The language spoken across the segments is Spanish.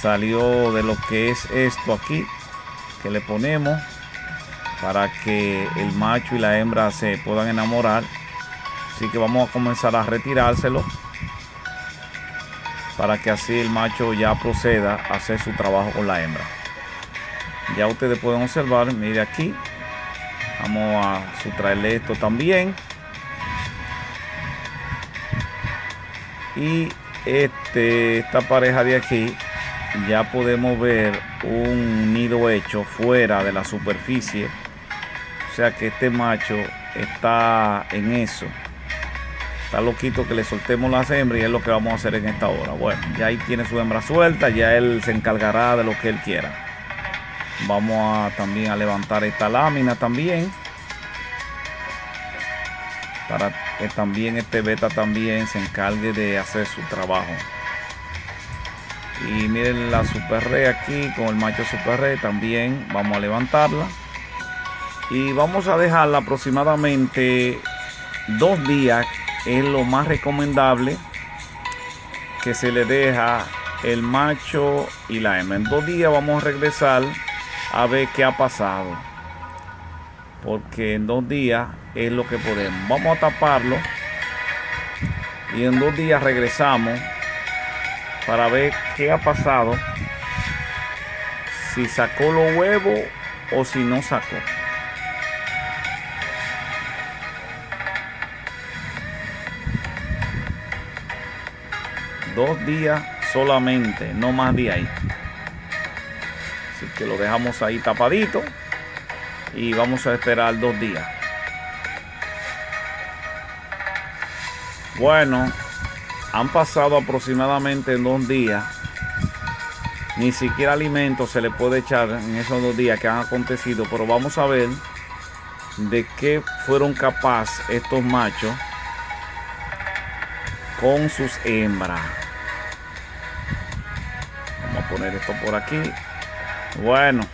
salió de lo que es esto aquí que le ponemos para que el macho y la hembra se puedan enamorar. Así que vamos a comenzar a retirárselo para que así el macho ya proceda a hacer su trabajo con la hembra. Ya ustedes pueden observar mire aquí vamos a sustraerle esto también. Y este esta pareja de aquí ya podemos ver un nido hecho fuera de la superficie. O sea que este macho está en eso. Está loquito que le soltemos las hembras y es lo que vamos a hacer en esta hora. Bueno ya ahí tiene su hembra suelta ya él se encargará de lo que él quiera. Vamos a también a levantar esta lámina también. Para que también este beta también se encargue de hacer su trabajo y miren la super rey aquí con el macho super rey también vamos a levantarla. Y vamos a dejarla aproximadamente dos días es lo más recomendable que se le deja el macho y la hembra. En dos días vamos a regresar a ver qué ha pasado porque en dos días es lo que podemos. Vamos a taparlo y en dos días regresamos para ver qué ha pasado, si sacó los huevos o si no sacó. Dos días solamente, no más de ahí. Así que lo dejamos ahí tapadito y vamos a esperar dos días. Bueno, han pasado aproximadamente dos días. Ni siquiera alimento se le puede echar en esos dos días que han acontecido. Pero vamos a ver de qué fueron capaces estos machos con sus hembras. Vamos a poner esto por aquí. Bueno,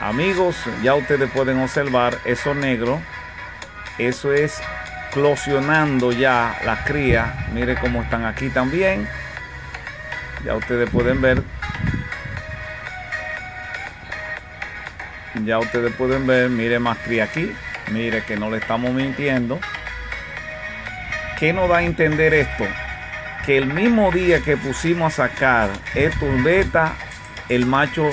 amigos, ya ustedes pueden observar eso negro. Eso es closionando ya las crías. Mire cómo están aquí también. Ya ustedes pueden ver. Ya ustedes pueden ver, mire más cría aquí. Mire que no le estamos mintiendo. ¿Qué nos da a entender esto? Que el mismo día que pusimos a sacar estos beta, el macho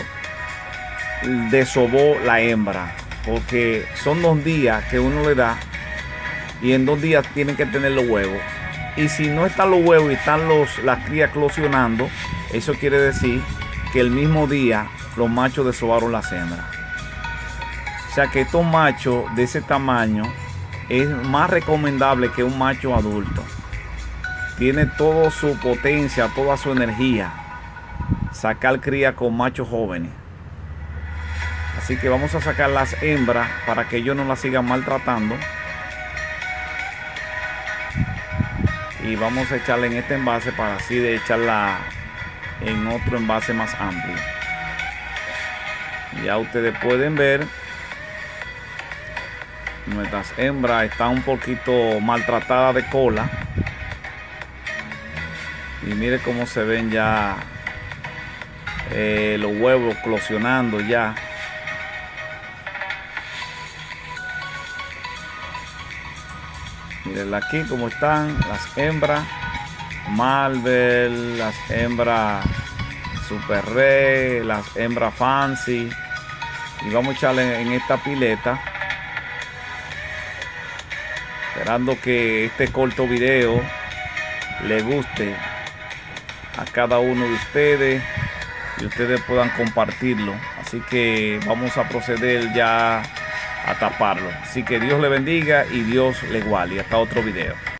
desobó la hembra. Porque son dos días que uno le da y en dos días tienen que tener los huevos. Y si no están los huevos y están los, las crías closionando, eso quiere decir que el mismo día los machos desobaron las hembras. O sea que estos machos de ese tamaño es más recomendable que un macho adulto. Tiene toda su potencia, toda su energía. Sacar cría con machos jóvenes. Así que vamos a sacar las hembras para que ellos no las sigan maltratando. Y vamos a echarla en este envase para así de echarla en otro envase más amplio. Ya ustedes pueden ver nuestras hembras están un poquito maltratadas de cola. Y mire cómo se ven ya eh, los huevos closionando ya Aquí como están las hembras. Marvel, las hembras Super Rey, las hembras Fancy. Y vamos a echarle en esta pileta. Esperando que este corto video le guste a cada uno de ustedes y ustedes puedan compartirlo. Así que vamos a proceder ya a taparlo. Así que Dios le bendiga y Dios le guarde. Hasta otro video.